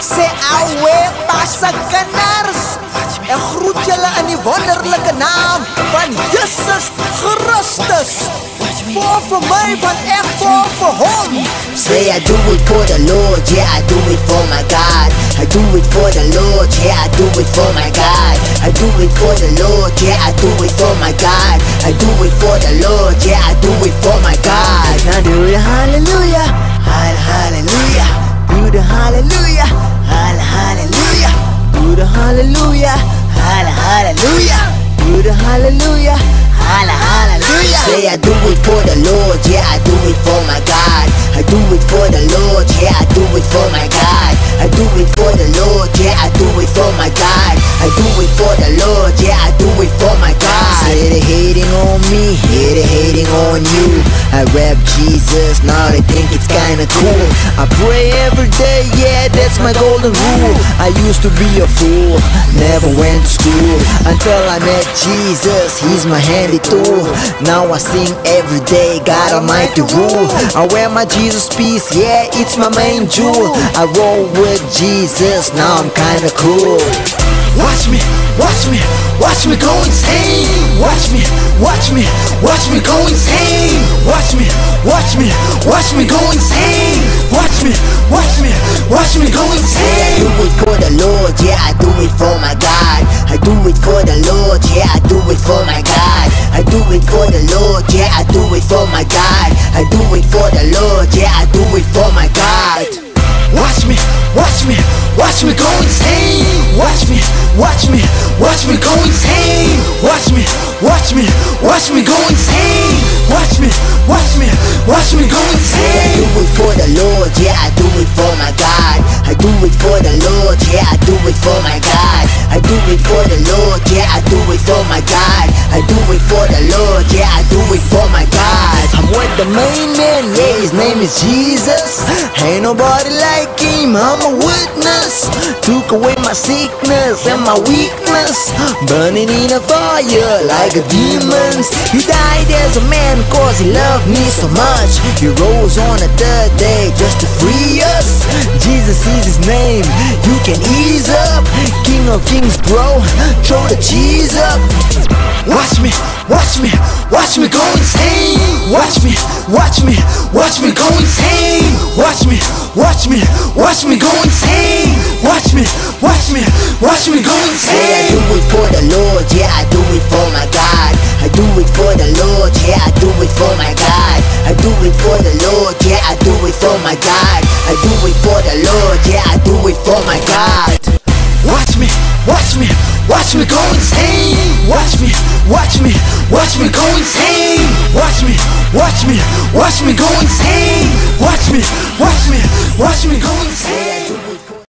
Sê awe pasakeners En groet julle in die wonderlike naam Van Jesus Christus. Voor vir my, van ek voor vir hom Say I do it for the Lord, yeah, I do it for my God. I do it for the Lord, yeah, I do it for my God. I do it for the Lord, yeah, I do it for my God. I do it for the Lord, yeah, I do it for hallelujah, do the hallelujah. Holla, hallelujah. Say I do it for the Lord, yeah, I do it for my God. I do it for the Lord, yeah, I do it for my God. I do it for the Lord, yeah, I do it for my God. I do it for the Lord, yeah, I do it for my God. Say they hating on me, yeah, they hating on you. I rap Jesus, now they think it's kinda cool. I pray every day, yeah, that's my golden rule. I used to be a fool, never went to school until I met Jesus. He's my handy tool. Now I sing every day, God Almighty rule. I wear my Jesus piece, yeah, it's my main jewel. I roll with Jesus, now I'm kinda cool. Watch me, watch me, watch me go insane. Watch me, watch me, watch me go insane. Watch me, watch me, watch me go insane. Watch me, watch me, watch me go I insane. do it for the Lord, yeah, I do it for my God. I do it for the Lord, yeah, I do it for my God. I do it for the Lord, yeah, I do it for my God. I do it for the Lord, yeah, I do it for my God. Watch me, watch me, watch go insane. Watch me, watch me, watch me go insane. Watch me, watch me, watch me go insane. I do it for the Lord, yeah, I do it for my God. I do it for the Lord, yeah, I do it for my God. I do it for the Lord, yeah, I do it for my God. I do it for the Lord, yeah, I do it for my God. I'm with the main man, yeah, his name is Jesus. Ain't nobody like him, I'm a witness. Took away my sickness and my weakness. Burning in a fire like a demon's. He died as a man cause he loved me so much. He rose on the third day just to free us. Jesus is his name, you can ease up. King of kings, bro, throw the cheese up. Watch me, watch me, watch me go insane. Watch me, watch me, watch me go insane. Watch me, watch me, watch me go insane. Watch me, watch me, watch me go Say I do it for the Lord, yeah, I do it for my God. I do it for the Lord, yeah, I do it for my God. I do it for the Lord, yeah, I do it for my God. I do it for the Lord, yeah, I do it for my God. Watch me, watch me, watch me go insane. Watch me, watch me, watch me go insane. Watch me, watch me, watch me go insane. Watch me, watch me, watch me go insane.